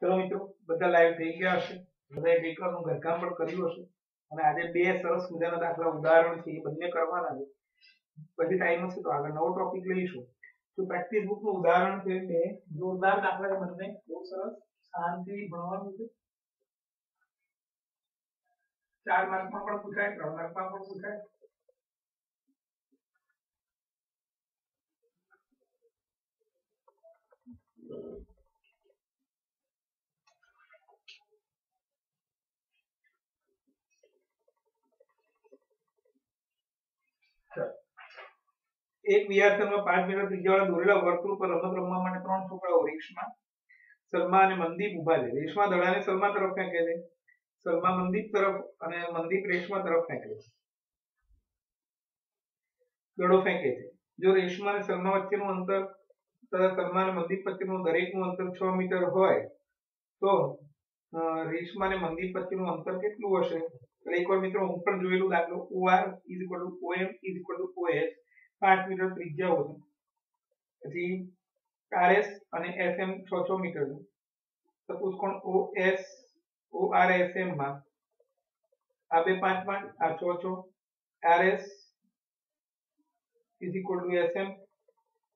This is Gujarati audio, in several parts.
ચલો મિત્રો, બધા લાઈવ થઈ ગયા હશે. બધાએ ગઈકાલનું ઘરકામ પણ કર્યું હશે. અને આજે બે સરસ મજાના દાખલા ઉદાહરણ છે, એ બંને કરવાના છે. પછી ટાઈમ હશે તો આગળ નવો ટોપિક લઈશું. તો પ્રેક્ટિસ બુકનું ઉદાહરણ છે બે જોરદાર દાખલા છે બંને. બહુ સરસ. શાંતિ ભણવાનું છે. ચાર માર્કમાં પણ પૂછાય, ત્રણ માર્કમાં પણ પૂછાય. એક વિદ્યાર્થીમાં પાંચ મીટર ત્રિજ્યાવાળા દોરેલા વર્તુળ પર રમત રમવા માટે ત્રણ છોકરાઓ રેશમા સલમા અને મનદીપ ઊભા છે. રેશમા દડાને સલમા તરફ ફેંકે છે. સલમા મનદીપ તરફ અને મનદીપ રેશમા તરફ ફેંકે છે. દડો ફેંકે છે. જો રેશમા અને સલમા વચ્ચેનું અંતર તથા સલમા અને મનદીપ વચ્ચેનું દરેકનું અંતર છ મીટર હોય, તો રેશમા અને મનદીપ વચ્ચેનું અંતર કેટલું હશે? એટલે એકવાર મિત્રો હું પણ જોયેલું દાખલો OR is equal to OM is equal to OH પાંચ મીટર ત્રિજ્યા હોય પછી RS અને SM છ છ મીટર. સપોઝ કોણ OS ORSM માં. આ બે પાંચ પાંચ આ છ છ. RS is equal to SM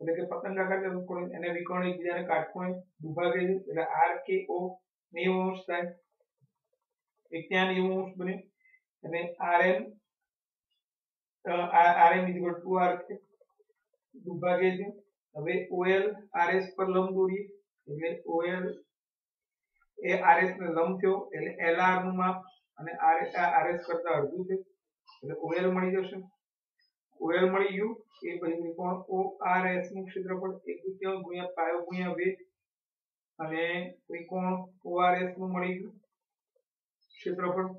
એટલે કે પતંગ આકાર ચતુષ્કોણ એને વિકર્ણ એકબીજાને કાટખૂણે દુભાગે એટલે આર કે ઓ નેવું અંશ થાય. એક ત્યાં નેવું અંશ બને. અને આર અ, RM is equal to R છે. દુભાગે છે. હવે ઓએલ આરએસ પર લંબ દોરીએ. એટલે ઓએલ એ આરએસ ને લંબ થયો. એટલે એલઆરનું માપ અને આરએસ આરએસ કરતા અડધું છે. એટલે ઓએલ મળી જશે. ઓએલ મળી ગયું. એ પછી ત્રિકોણ ORS નું ક્ષેત્રફળ એક તૃતીયાંશ ગુણ્યા પાયો ગુણ્યા વેગ. અને ત્રિકોણ ORS નું મળી ગયું ક્ષેત્રફળ.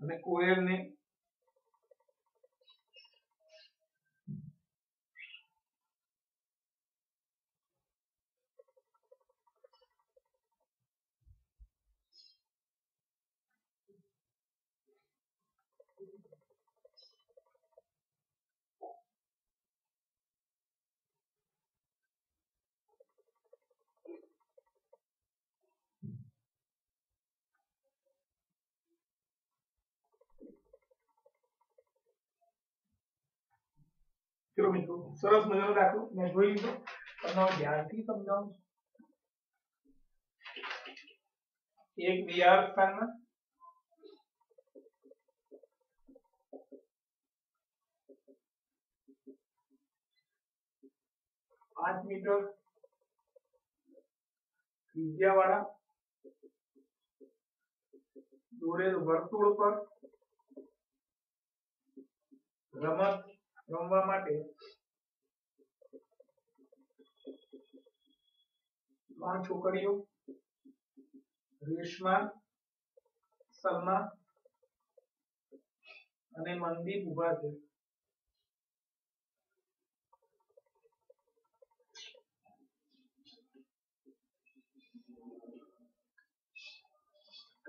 અને OL ને ચલો મિત્રો સરસ મજાનો દાખલો મેં જોઈ લીધો તમને હવે ધ્યાનથી સમજાવું છું. એક વિહાર સ્થાનમાં પાંચ મીટર ત્રિજ્યાવાળા દોરેલ વર્તુળ પર રમત રમવા માટે ત્રણ છોકરીઓ રેશમા સલમા અને મનદીપ ઊભા છે.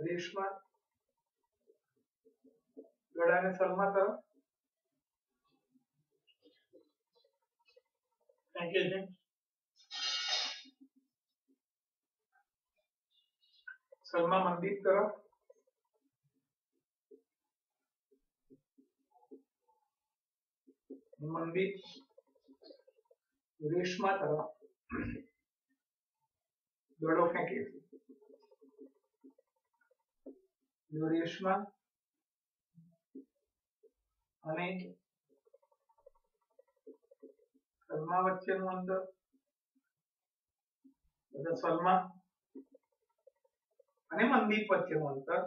રેશમા ગળાને સલમા તરફ थैंक यू सलमा मंदिर तरफ़ मंदिर रेशमा तरफ़ दड़ो लोग फेंके रेशमा अनेक સલમા વચ્ચેનું અંતર તથા સલમા? અને મનદીપ વચ્ચેનું અંતર?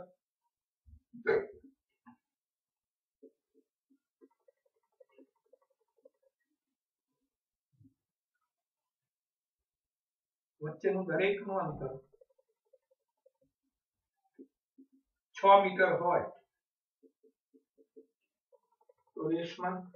વચ્ચેનું દરેકનું અંતર? છ મીટર હોય. તો રેશમા?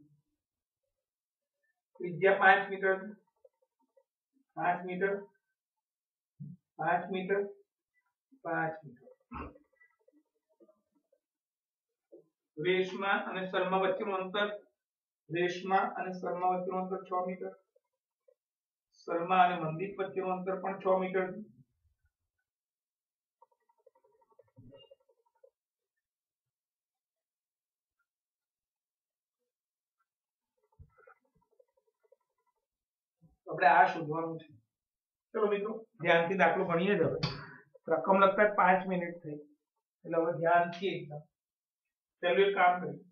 ત્રિજ્યા પાંચ મીટર પાંચ મીટર પાંચ મીટર પાંચ મીટર. રેશમા અને શર્મા વચ્ચેનું અંતર રેશમા અને શર્મા વચ્ચેનું અંતર છ મીટર. શર્મા અને મંદિર વચ્ચેનું અંતર પણ છ મીટર. આપણે આ શોધવાનું છે ચલો મિત્રો ધ્યાનથી દાખલો ભણીએ જ હવે રકમ લખતા જ પાંચ મિનિટ થઈ એટલે હવે ધ્યાનથી એકદમ પહેલું એક કામ કરીએ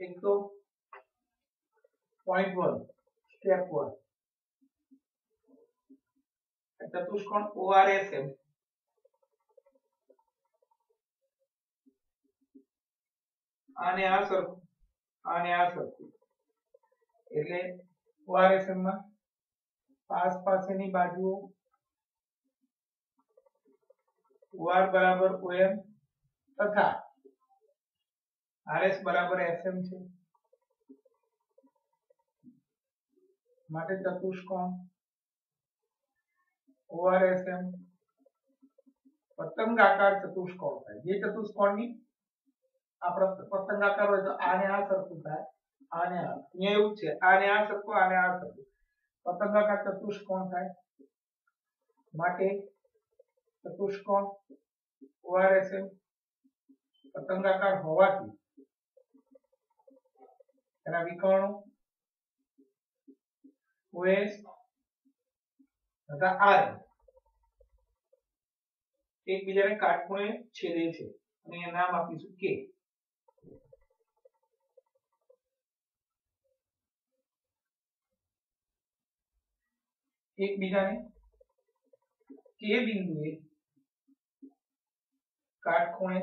એક તો પોઈન્ટ વન સ્ટેપ વન ચતુષ્કોણ ઓઆરએસએમ આને આ સરખું, આને આ સરખું. એટલે ઓઆરએસએમમાં પાસ પાસેની બાજુઓ ઓઆર બરાબર ઓએમ તથા આરએસ બરાબર એસએમ છે. માટે ચતુષ્કોણ ઓઆરએસએમ પતંગાકાર ચતુષ્કોણ થાય. જે ચતુષ્કોણની આપણે પતંગાકાર હોય તો આને આ સરખું થાય, આને આ. અહીંયા એવું છે, આને આ સરખું, આને આ સરખું. પતંગાકાર ચતુષ્કોણ થાય. માટે ચતુષ્કોણ ઓઆરએસએમ પતંગાકાર હોવાથી એના વિકર્ણો ઓએસ તથા આર એકબીજાને કાટખૂણે છેદે છે. અને એ નામ આપીશું કે. એકબીજાને કે બિંદુએ કાટખૂણે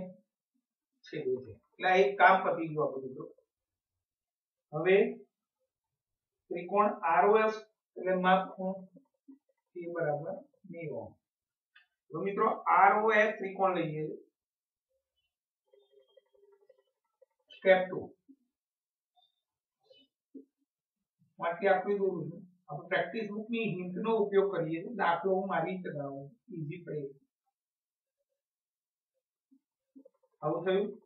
છેદે છે એટલે આ એક કામ પતી ગયું આપણું મિત્રો હવે ત્રિકોણ આરઓએસ એટલે માપ ખૂણ એ બરાબર 90 ઓહમ તો મિત્રો આરઓએસ ત્રિકોણ લઈએ. સ્ટેપ 2 માંથી આકૃતિ દોરું છું. પ્રેક્ટિસ બુકની હિન્ટનો ઉપયોગ કરીએ છીએ દાખલો હું મારી રીતે ગણાવું પડે આવું થયું?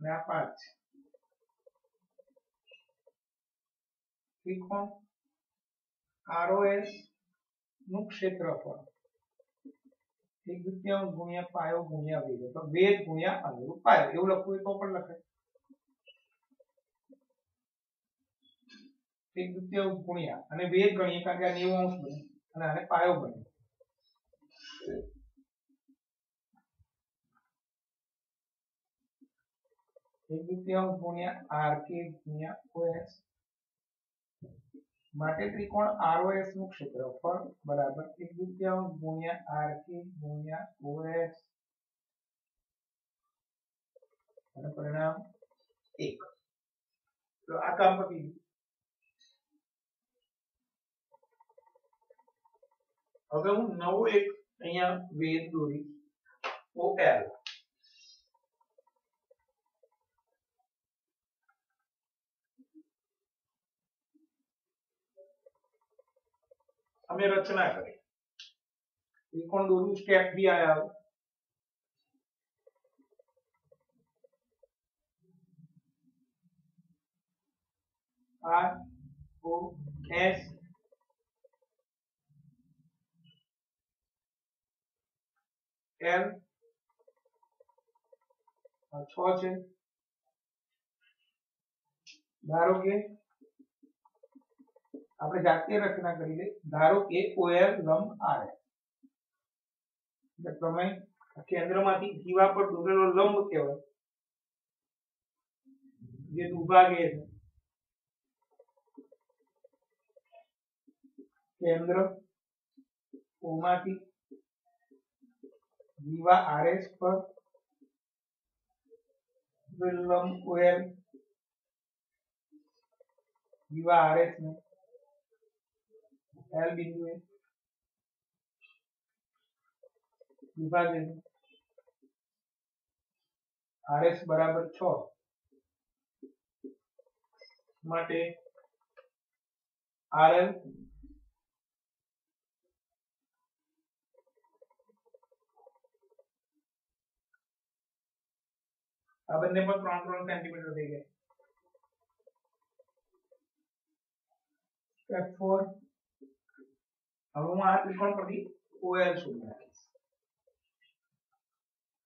અને આ પાંચ. ત્રિકોણ. આરઓએસનું ક્ષેત્રફળ. એક દુત્યાંશ ગુણ્યા પાયો ગુણ્યા વેગ. તો વેગ ગુણ્યા અનુરૂપ પાયો. એવું લખવું હોય તો પણ લખાય એક દુત્યાંશ ગુણ્યા અને વેગ ગણીએ કારણ કે આ નેવું અંશ બને અને આને પાયો બને. માટે ત્રિકોણ ROS નું ક્ષેત્રફળ બરાબર એક દુત્યાંશ ગુણ્યા આર કે ગુણ્યા ઓએસ અને પરિણામ એક. તો આ કામ પતી ગયું. હવે હું નવું એક અહીંયા વેદ દોરી OL અમે રચના કરી ત્રિકોણ દોરવું સ્ટેપ બી આયા આર ઓ એસ એલ છ છે ધારો કે આપણે જાતીય રચના કરી લે ધારો કે ઓએલ લંબ આર એટલે પ્રમેય કેન્દ્રમાંથી દીવા પર દોરેલો લંબ કહેવાય જે દુભાગે છે કેન્દ્ર ઓમાંથી વિવા આરએસ પર લંબ ઓએલ વિવા આરએસ ને એલ બિંદુએ વિભાજન આરએસ બરાબર છ માટે આરએલ अब अपने पास पुरान पुरान सेंटीमीटर देखे स्टेप फोर अब हम आर त्रिकोण प्रतीक ओएल सुन रहे हैं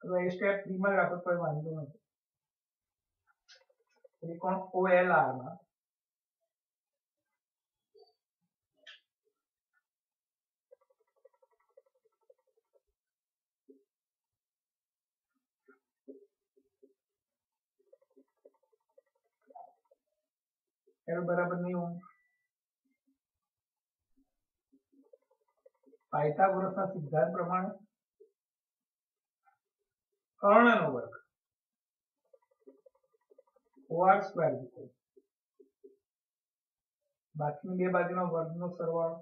अब ये स्टेप थ्री में लगभग तो मान दो त्रिकोण ओ एल आर ना L બરાબર નહીં હોય પાયથાગોરસના સિદ્ધાંત પ્રમાણે કર્ણનો વર્ગ. ઓઆર સ્ક્વેર બાકીની બે બાજુના વર્ગનો સરવાળો.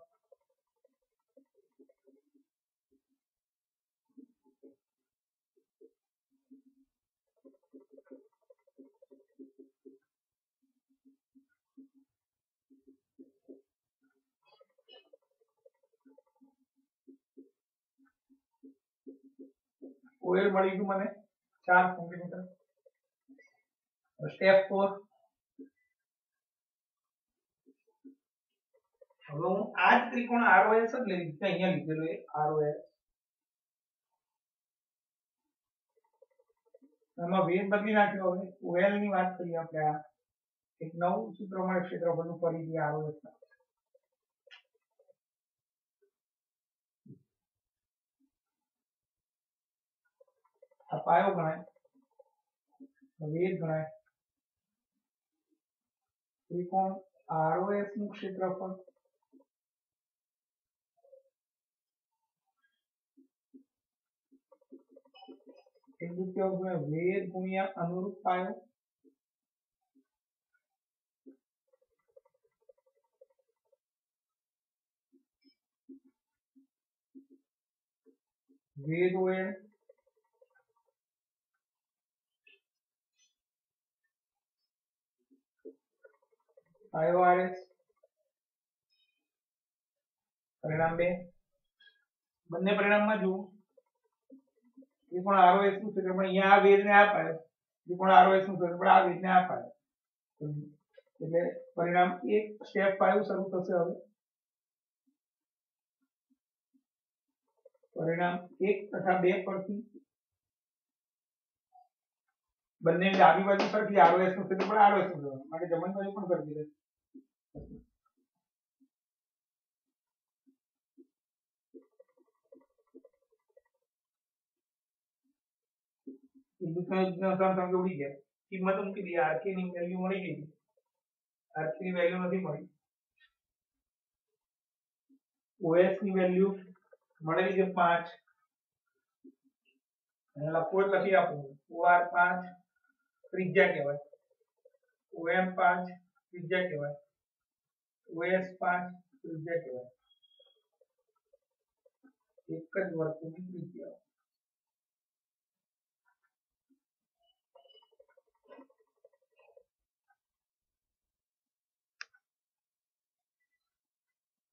ઓએલ મળી ગયું મને ચાર સેન્ટીમીટર સ્ટેપ ફોર હવે હું આ જ ત્રિકોણ ROS જ લઈ લીધું. અહીંયા લીધેલો એ ROS. એમાં વેદ બદલી નાખ્યો. હવે ઓએલની વાત કરીએ આપણે આ. એક નવું સૂત્ર મળે, ક્ષેત્રફળનું ફરીથી ROS ના આ પાયો ગણાય વેદ ગણાય ત્રિકોણ ROS નું ક્ષેત્રફળ એક દ્વિતીય ગુણ્યા વેદ ગુણ્યા અનુરૂપ પાયો વેદ IORS પરિણામ બે. બંને પરિણામમાં જુઓ. ત્રિકોણ ROS નું ક્ષેત્રફળ અહીંયા આ વેદને આ પાડ્યો ત્રિકોણ ROS નું ક્ષેત્રફળ આ વેદને આ પાડ્યો એટલે પરિણામ એક સ્ટેપ ફાઈવ શરૂ થશે હવે. પરિણામ એક તથા બે પરથી. બંને ડાબી બાજુ સરખી ROS નું ક્ષેત્રફળ ROS નું ક્ષેત્રફળ માટે જમણી બાજુ પણ સરખી રહેશે હિન્દુસ્તાન તમે ઉડી ગયા કિંમત મૂકી દઈએ આરકે ની વેલ્યુ મળી ગઈ આરકે ની વેલ્યુ નથી મળી ઓએસ ની વેલ્યુ મળેલી છે 5 અને લખવું હોય લખી આપું ઓઆર 5 ત્રિજ્યા કહેવાય ઓએમ 5 ત્રિજ્યા કહેવાય ઓએસ 5 ત્રિજ્યા કહેવાય એક જ વર્તુળની ત્રિજ્યા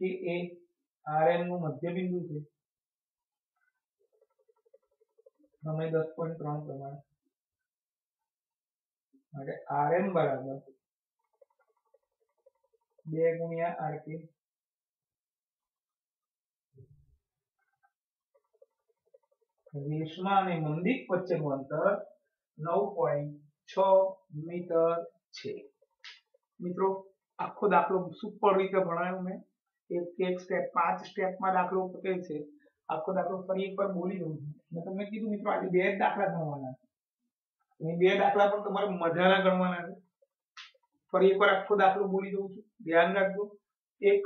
કે એ આરએનનું મધ્યબિંદુ છે. સમય દસ પોઈન્ટ ત્રણ પ્રમાણે. માટે આરએન બરાબર બે ગુણ્યા આરકે રેશમા અને મંદિક વચ્ચેનું અંતર નવ પોઈન્ટ છ મીટર છે. મિત્રો, આખો દાખલો સુપર રીતે ભણાયો મેં. એક એક સ્ટેપ પાંચ સ્ટેપમાં દાખલો પતે છે આખો દાખલો ફરી એકવાર બોલી દઉં છું મેં તમને કીધું મિત્રો આજે બે જ દાખલા ગણવાના છે એ બે દાખલા પણ તમારે મજાના ગણવાના છે ફરી એકવાર આખો દાખલો બોલી દઉં છું ધ્યાન રાખજો એક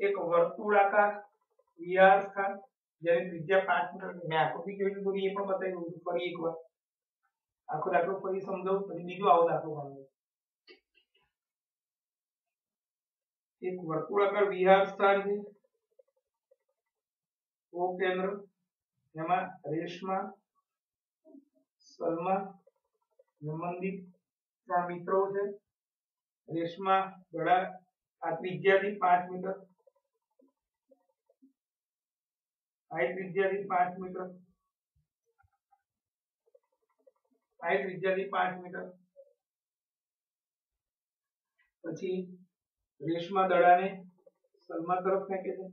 એક વર્તુળાકાર વિહાર સ્થાન જેની ત્રિજ્યા પાંચ મીટર મેં આકૃતિ કેવી રીતે દોરી એ પણ બતાવી દઉં છું ફરી એકવાર આખો દાખલો ફરી સમજાવું પછી બીજો આવો દાખલો ગણવો એક વર્તુળાકાર વિહાર સ્થાન છે ઓ કેન્દ્ર એમાં રેશમા સલમા નમનદીપ ત્રણ મિત્રો છે રેશમા ગળા આ ત્રિજ્યાથી પાંચ મીટર આ ત્રિજ્યાથી પાંચ મીટર આ ત્રિજ્યાથી પાંચ મીટર પછી રેશમા દડાને સલમા તરફ ફેંકે છે.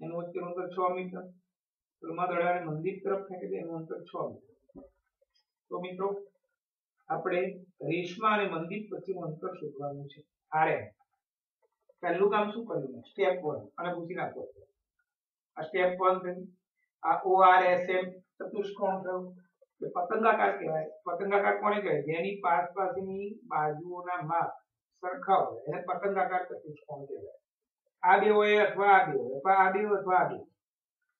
એનું વચ્ચેનું અંતર છ મીટર. સલમા દડાને મંદિર તરફ ફેંકે છે. એનું અંતર છ મીટર. તો મિત્રો, આપણે રેશમા અને મંદિર વચ્ચેનું અંતર શોધવાનું છે. આરે, પહેલું કામ શું કર્યું સ્ટેપ વન. અને પૂછી નાખો. આ સ્ટેપ વન છે આ ઓ આર એસ એમ ચતુષ્કોણ થયું. પતંગાકાર કહેવાય. પતંગાકાર કોને કહેવાય? જેની પાસ પાસની બાજુઓના માપ સરખા હોય એને પતંગાકાર ચતુષ્કોણ કહેવાય આ બે હોય અથવા આ બે હોય અથવા આ બે અથવા આ બે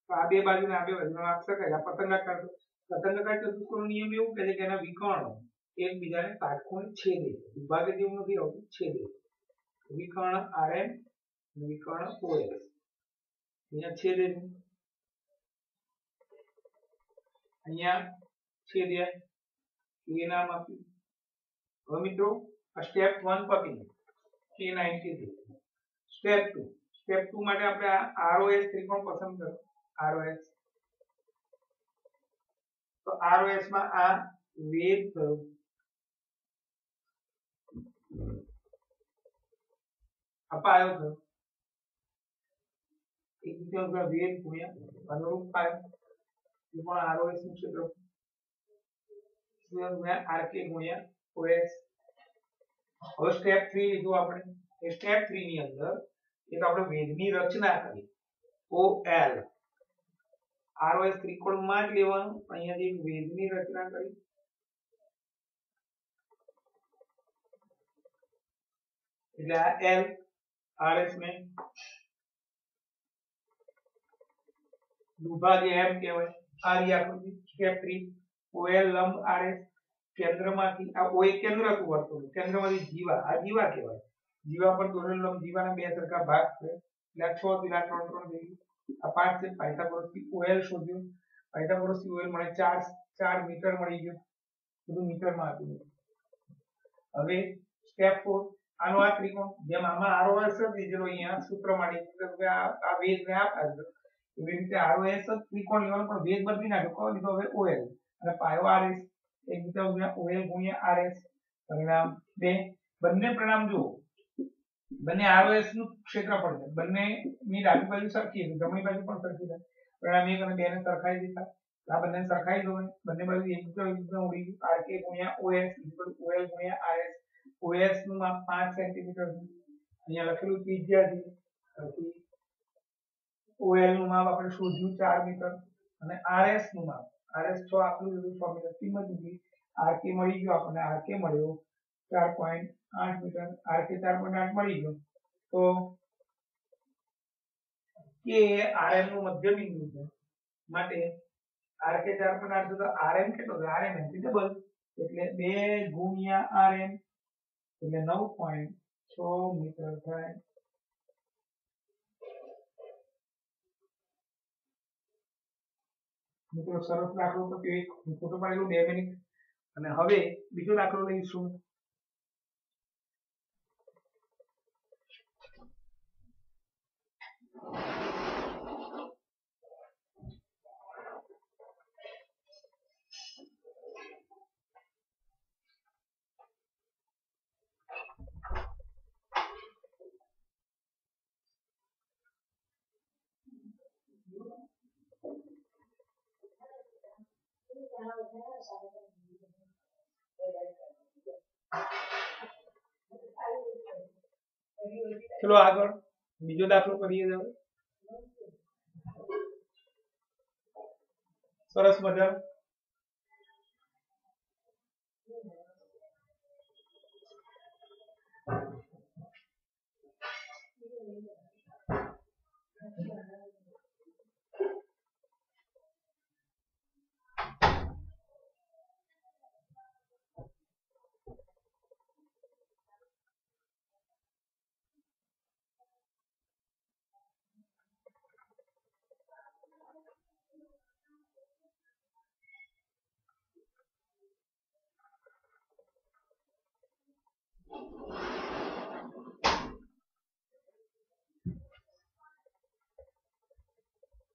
તો આ બે બાજુને આ બે બાજુના શકાય. સરખા આ પતંગાકાર પતંગાકાર ચતુષ્કોણ નિયમ એવું કહે છે કે એના વિકર્ણો એકબીજાને કાટખૂણે છેદે વિભાગે જેવું નથી આવતું, છેદે વિકર્ણ આર એમ વિકર્ણ ઓ એસ અહીંયા છેદે અહીંયા છેદ્યા. એ નામ આપ્યું? હવે મિત્રો સ્ટેપ વન પતી કે ninety step two step two માટે આપણે આ આરઓએસ ત્રિકોણ પસંદ કરો આરઓએસ તો આરઓએસ માં આ વેગ થયો અપાયો થયો એક તૃતીયાંશ વેગ ગુણ્યા અનુરૂપ પાયો એ પણ આરઓએસ નું ક્ષેત્ર ગુણ્યા આરકે ગુણ્યા ઓએસ હવે સ્ટેપ 3 લીધું આપણે એ સ્ટેપ 3 ની અંદર એક આપણે વેગની રચના કરી OL આરઓએસ ત્રિકોણમાં જ લેવાનું અહીંયાથી એક વેગની રચના કરી એટલે આ L RS ને દુભાગ્ય એમ કહેવાય આ રી આકૃતિ સ્ટેપ 3 OL લંબ RS કેન્દ્રમાંથી, આ ઓય કેન્દ્ર વર્તુળ કેન્દ્રમાંથી જીવા. આ જીવા કહેવાય. જીવા પર દોરેલ જીવાના બે સરખા ભાગ છે. એટલે આ 6 થી 3 3 થઈ આ પાંચ છે પાયથાગોરસથી OL શોધ્યું. પાયથાગોરસથી OL મળે 4 4 મીટર મળી ગયું. બધું મીટરમાં આપ્યું હવે સ્ટેપ ફોર આનો આ ત્રિકોણ. જેમ આમાં આરઓએસ જ લીધેલો અહીંયા, સૂત્ર માટે આ વેગ ને આ એવી રીતે આરઓએસ જ ત્રિકોણ લેવાનો પણ વેગ બદલી નાખ્યો. કહો લીધો હવે ઓએલ અને પાયો આરએસ એક ગુણ્યા ઓએલ આરએસ જમણી બાજુ પણ સરખી છે. પરિણામ એક અને બે ને સરખાઈ દીધા. આ બંને સરખાઈ દો બંને બાજુ એક બીજા એકદમ ઉડી ગયું. આરકે ગુણ્યા ઓએસ ઓએલ ગુણ્યા આરએસ. ઓએસનું માપ પાંચ સેન્ટીમીટર અહીંયા લખેલું ત્રિજ્યા છે. ઓએલનું માપ આપણે શોધ્યું ચાર મીટર. અને આરએસનું માપ આરએસ છ આપણું એવું 6 મીટર કિંમત દીધી આરકે મળી ગયો આપણને આરકે મળ્યો. 4.8 મીટર આરકે 4.8 મળી ગયો. તો કે આરએમનું મધ્ય બિંદુ છે, માટે આરકે ચાર પોઈન્ટ આઠ તો આરએમ કેટલો છે? આરએમ એથી ડબલ એટલે બે ગુણ્યા આરએમ એટલે 9.6 મીટર થાય. મિત્રો સરસ દાખલો તો હું ફોટો પાડેલું બે મિનિટ અને હવે બીજો દાખલો લઈશું ચલો આગળ બીજો દાખલો કરીએ હવે સરસ મજા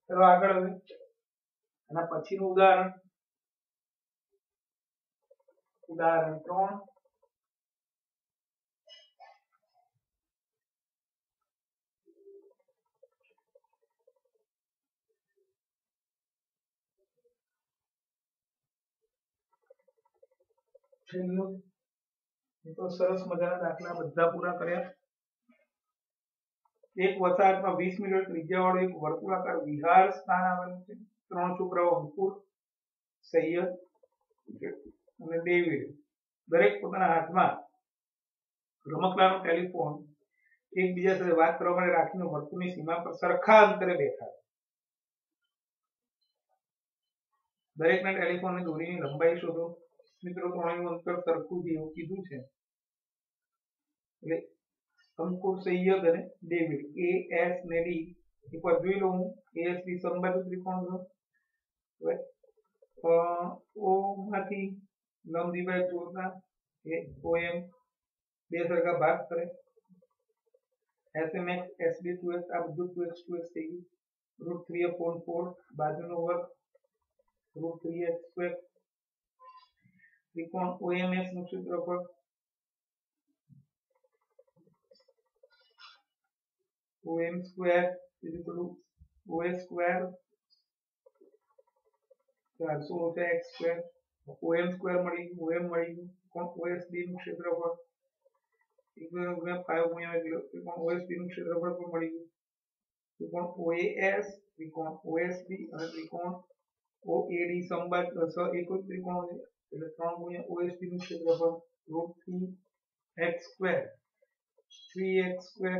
ચલો આગળ હવે. એના પછીનું ઉદાહરણ. ઉદાહરણ ત્રણ. છેલ્લું તો સરસ મજાના દાખલા બધા પૂરા કર્યા. એક વસાહતમાં વીસ મીટર ત્રિજ્યાવાળું એક વર્તુળાકાર વિહાર સ્થાન આવેલું છે. ત્રણ છોકરાઓ અંકુર, સૈયદ અને ડેવિડ. દરેક પોતાના હાથમાં રમકડાનો ટેલિફોન, એકબીજા સાથે વાત કરવા માટે રાખીને વર્તુળની સીમા પર સરખા અંતરે બેઠા. દરેકના ટેલિફોનની દોરીની લંબાઈ શોધો. મિત્રો, ત્રણેયનું અંતર સરખું જ એવું કીધું છે. એટલે અંકુર સૈયદ અને ડેવિડ એ એસ ને ડી એકવાર જોઈ લઉં હું એસ ડી સમબાજુ ત્રિકોણ છે હવે ઓ માંથી લંબ દ્વિભાજક જોડતા એ ઓ એમ બે સરખા ભાગ કરે S M x S B two x આ બધું ટુ એક્સ ટુ એક્સ થઈ ગયું રૂટ થ્રી અપોન ફોર બાજુનો વર્ગ રૂટ થ્રી એક્સ સ્ક્વેર ત્રિકોણ ઓએમએસ નું ક્ષેત્રફળ OM square is equal to OS square ચારસો ઓછા x square OM square મળી ગયું OM મળી ગયું પણ OSB નું ક્ષેત્રફળ એકસો ગુણ્યા five ગુણ્યા zero ત્રિકોણ OSB નું ક્ષેત્રફળ પણ મળી ગયું ત્રિકોણ OAS ત્રિકોણ OSB અને ત્રિકોણ OAD સમબાજ સ એક જ ત્રિકોણ છે એટલે ત્રણ ગુણ્યા OSB નું ક્ષેત્રફળ root three x square three x square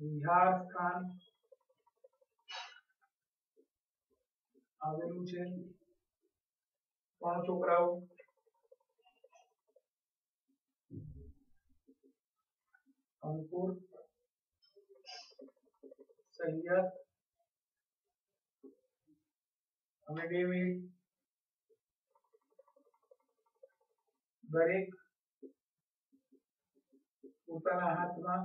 વિહાર સ્થાન આવેલું છે ત્રણ છોકરાઓ અંકુર સૈયદ અને ડેવિડ દરેક પોતાના હાથમાં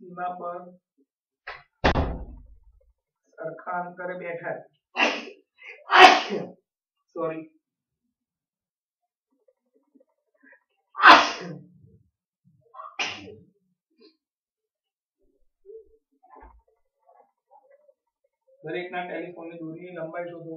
સીમા પર સરખા અંતરે બેઠા સોરી દરેકના ટેલિફોનની દૂરીની લંબાઈ શોધો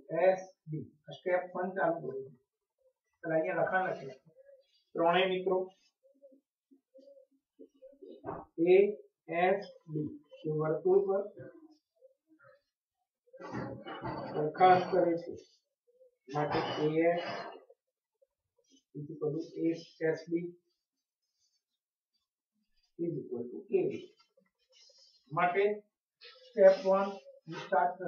s, b. સ્ટેપ 1 ચાલુ કરીએ એટલે અહીંયા લખાણ લખીએ. ત્રણેય મિત્રો. એ એસ એ વર્તુળ પર સરખા કરે છે. માટે as is equal S asb is equal to ab માટે સ્ટેપ વન સ્ટાર્ટ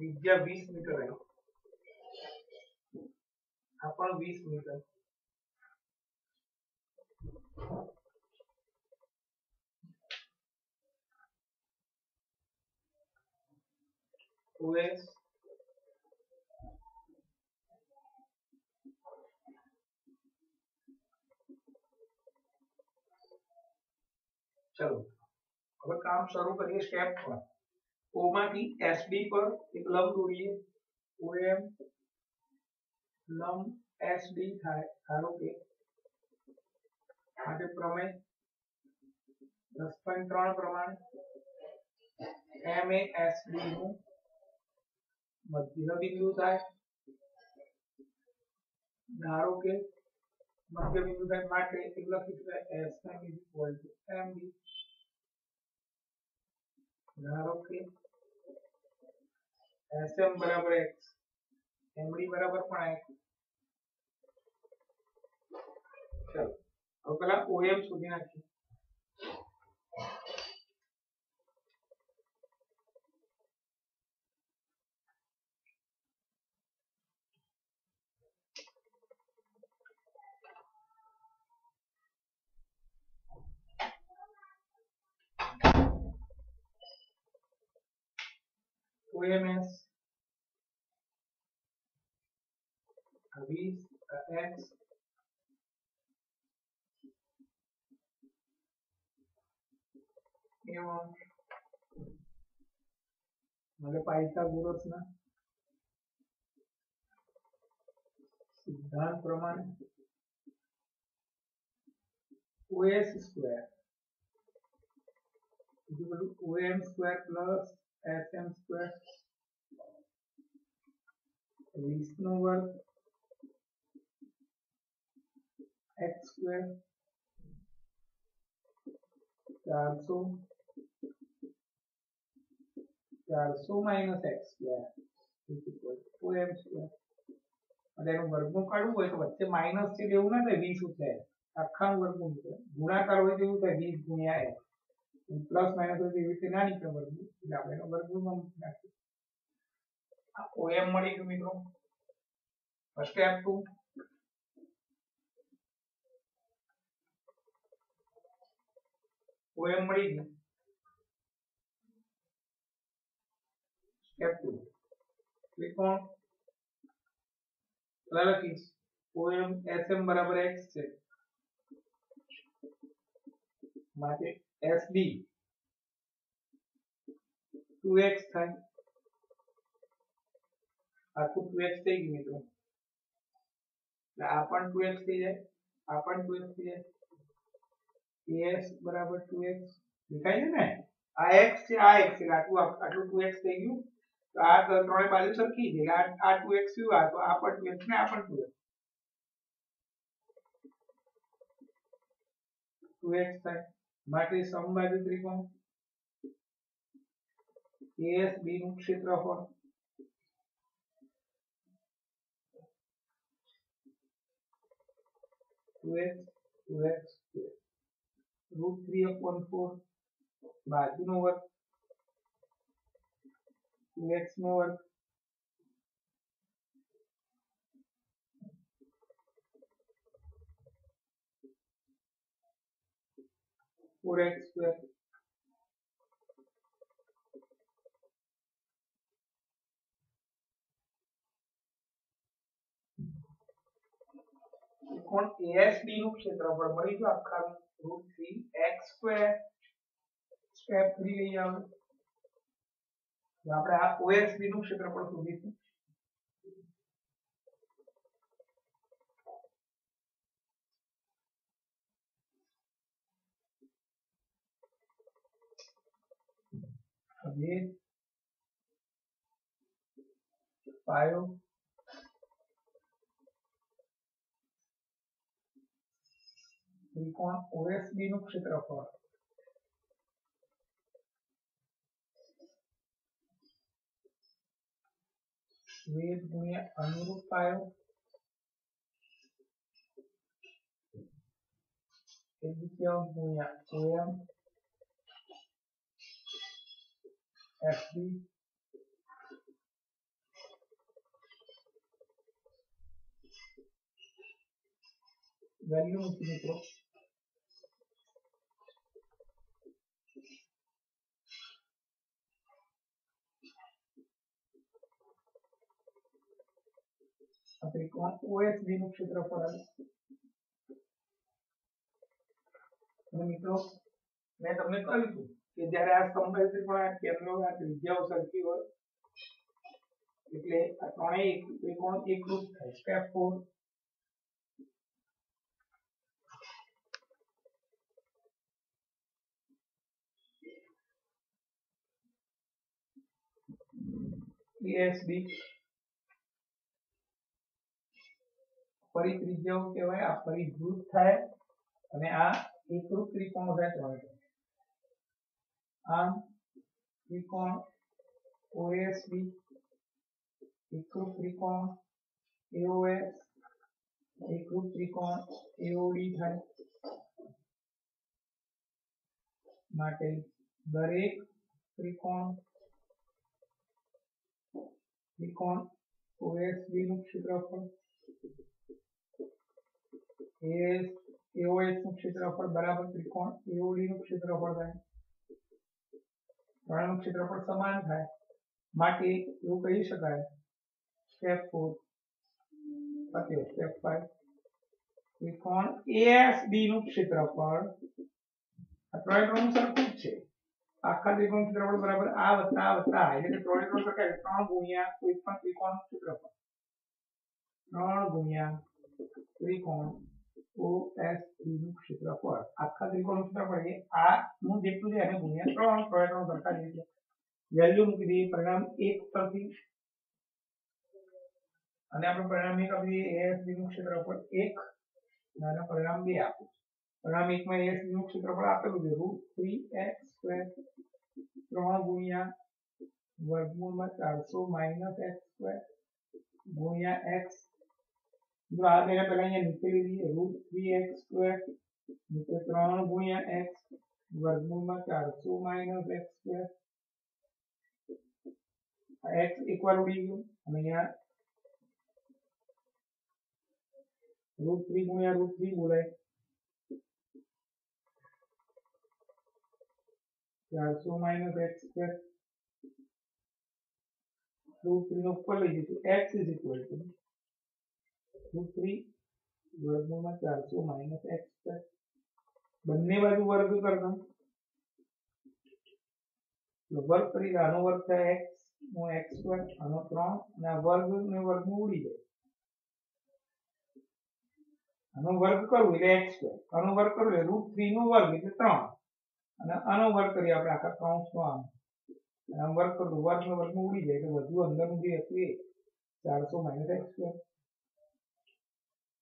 त्रिज्या 20 मीटर है। अपन 20 मीटर टू चलो, अब काम शुरू करिए स्टेप वन। પર O માંથી SB પર એક લંબ દોરીએ OM લંબ SB થાય ધારો કે માટે પ્રમેય દસ પોઈન્ટ ત્રણ પ્રમાણે એમ એ એસ ડી નું મધ્ય બિંદુ થાય ધારો કે મધ્ય બિંદુ થાય માટે એક લખી શકાય S M is equal to M B ધારો કે એસ એમ બરાબર એક્સ એમ ડી બરાબર પણ એક્સ ચલો હવે પેલા ઓએમ શોધી નાખીએ OMS avis a X एवं मला पाहिजे गुरुच ना सिद्धांत प्रमाणे OS square equal to OM square plus SM square વીસનો વર્ગ x square ચારસો ચારસો minus x square is equal to M square અને એનું વર્ગમૂળ કાઢવું હોય તો વચ્ચે માઇનસ છે એવું ના થાય વીસ છે આખાનું વર્ગમૂળ નીકળે ગુણાકાર હોય તો એવું થાય વીસ ગુણ્યા એક્સ પ્લસ માઇનસ હોય તો એવી રીતે ના નીકળે વર્ગમૂળ એટલે આપણે એનો વર્ગમૂળમાં મૂકી નાખીએ આ ઓએમ મળી ગયું મિત્રો સ્ટેપ ટુ ઓએમ મળી ગયું સ્ટેપ ટુ ત્રિકોણ પેલા લખીશ ઓએમ એસએમ બરાબર એક્સ છે માટે એસડી ટુ એક્સ થાય આખું ટુ એક્સ થઈ ગયું મિત્રો એટલે આ પણ ટુ એક્સ થઈ જાય આ પણ ટુ એક્સ થઈ જાય એસ બરાબર ટુ એક્સ દેખાય છે ને આ એક્સ છે આ એક્સ એટલે આટલું આટલું ટુ એક્સ થઈ ગયું તો આ તો ત્રણેય બાજુ સરખી છે એટલે આ આ ટુ એક્સ થયું આ તો આ પણ ટુ એક્સ ને આ પણ ટુ એક્સ ટુ એક્સ થાય માટે સમબાજુ ત્રિકોણ એસ બી નું ક્ષેત્રફળ two x two x root three upon four બાજુનો વર્ગ ટુ એક્સ નો વર્ગ ફોર square. સ્ક્વેર કોણ ASD નું ક્ષેત્રફળ મળી ગયું આખા root three. X square step 3 લઈ આવો. આપણે આ OSB નું ક્ષેત્રફળ શોધીશું. aqui. File. E com a USB no Citrofor. Read me a new file. Edição minha, minha. FB value મૂકી મિત્રો આ ત્રિકોણ OSB નું ક્ષેત્રફળ આવે અને મિત્રો મેં તમને કહ્યું હતું કે જ્યારે આ સમબાજુ ત્રિકોણ આ કેન્દ્રો આ ત્રિજ્યાઓ સરખી હોય, એટલે આ ત્રણેય ત્રિકોણ એકરૂપ થાય. સ્ટેપ ફોર ASB ફરી ત્રિજ્યાઓ કહેવાય, આ પરિભૂત થાય, અને આ એકરૂપ ત્રિકોણ થાય ત્રણેય આમ ત્રિકોણ OSB એકરૂપ ત્રિકોણ AOS એકરૂપ ત્રિકોણ AOD થાય માટે દરેક ત્રિકોણ ત્રિકોણ OSB નું ક્ષેત્રફળ AS AOS નું ક્ષેત્રફળ બરાબર ત્રિકોણ AOD નું ક્ષેત્રફળ થાય ત્રણેયનું ક્ષેત્રફળ સમાન થાય. માટે એવું કહી શકાય સ્ટેપ ફોર પત્યો સ્ટેપ ફાઈવ ત્રિકોણ ASB નું ક્ષેત્રફળ, આ ત્રણે સરખું છે. આખા ત્રિકોણ ક્ષેત્રફળ બરાબર આ વત્તા આ વત્તા આ, એટલે ત્રણે ત્રણ સરખા ત્રણ ગુણ્યા કોઈ પણ ત્રિકોણ ક્ષેત્રફળ. ત્રણ ગુણ્યા ત્રિકોણ OSB નું ક્ષેત્રફળ આખા ત્રિકોણનું ક્ષેત્રફળ એ આ નું જેટલું છે એને ગુણ્યા ત્રણ ત્રણે ત્રણ સરખા જ છે વેલ્યુ મૂકી દઈએ પરિણામ એક પરથી અને આપણે પરિણામ એક આપી દઈએ ASB નું ક્ષેત્રફળ એક અને આના પરિણામ બે આપું પરિણામ એકમાં ASB નું ક્ષેત્રફળ આપેલું છે રૂટ થ્રી એક્સ સ્ક્વેર ત્રણ ગુણ્યા વર્ગમૂળમાં ચારસો માઇનસ એક્સ સ્ક્વેર ગુણ્યા એક્સ જો આ તેને પહેલા અહીંયા નીચે લીધી રૂટ થ્રી એક્સ સ્ક્વેર નીચે ત્રણ ગુણ્યા એક્સ વર્ગમૂળમાં ચારસો માઇનસ એક્સ સ્ક્વેર એક્સ એકવાર ઉડી ગયું અને અહીંયા રૂટ થ્રી ગુણ્યા રૂટ થ્રી બોલાય ચારસો minus x square root three નો ઉપર લઈ જઈશું એક્સ ઇઝ ઇક્વલ ટુ બંને બાજુ વર્ગ કરતા વર્ગ કરી આનો વર્ગ થાય એક્સ નો એક્સ આનો ત્રણ, અને આ વર્ગ ને વર્ગ ઉડી જાય. આનો વર્ગ કરવું એટલે એક્સ સ્ક્વેર આનો વર્ગ કરવું એટલે રૂટ થ્રી નો વર્ગ એટલે ત્રણ. અને આનો વર્ગ કરીએ આપણે આખા કૌંસમાં આમ. આમ વર્ગ કરવું વર્ગ નો વર્ગ ઉડી જાય એટલે વધુ અંદરનું જે હતું એ. ચારસો minus x square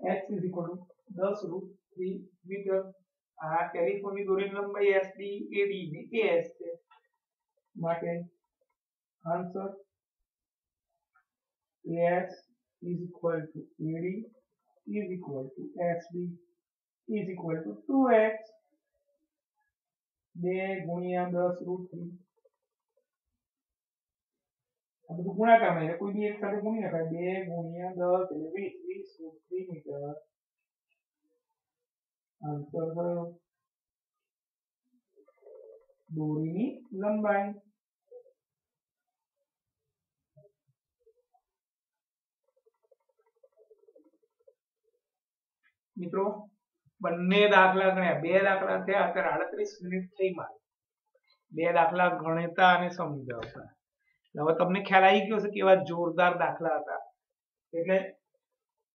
x is equal to 10 root 3 metre આ ટેલિફોનની દોરીની લંબાઈ SD AD ને AS છે માટે answer AS is equal to AD is equal to SD is equal to 2x 2 ગુણ્યા 10 રૂટ 3 આ બધું ગુણાકારમાં એટલે કોઈ બી એક સાથે ગુણી નખાય બે ગુણ્યા દસ એટલે વીસ વીસ રૂટ મીટર. આન્સર થયો દોરીની લંબાઈ. મિત્રો, બંને દાખલા ગણ્યા. બે દાખલા થયા, અત્યારે આડત્રીસ મિનિટ થઈ મારે. બે દાખલા ગણતા અને સમજાવતા. હવે તમને ખ્યાલ આવી ગયો છે કેવા જોરદાર દાખલા હતા એટલે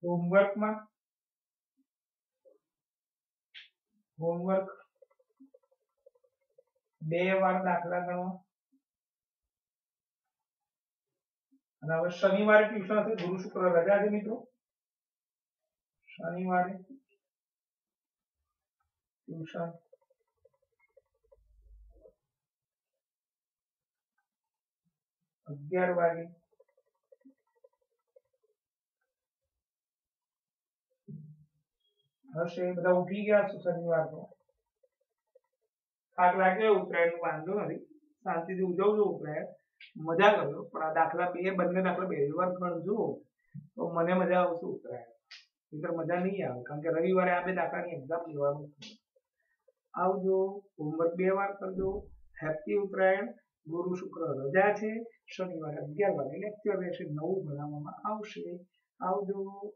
હોમવર્કમાં હોમવર્ક બે વાર દાખલા ગણવા અને હવે શનિવારે ટ્યુશન હશે ગુરુ શુક્ર રજા છે મિત્રો શનિવારે ટ્યુશન અગિયાર વાગે. હશે બધા ઉઠી ગયા શનિવાર તો. થાક ઉત્તરાયણનું વાંધો નથી. શાંતિથી ઉજવજો ઉત્તરાયણ. મજા કરજો પણ આ દાખલા બે બંને દાખલા બે વાર ગણજો તો મને મજા આવશે ઉત્તરાયણ. નહીતર મજા નહીં આવે, કારણ કે રવિવારે આ બે દાખલાની એક્ઝામ લેવાનું આવજો હોમવર્ક બે વાર કરજો. હેપી ઉત્તરાયણ. ગુરુ શુક્ર રજા છે. શનિવારે અગિયાર વાગે લેક્ચર રહેશે. નવું ભણાવવામાં આવશે. આવજો.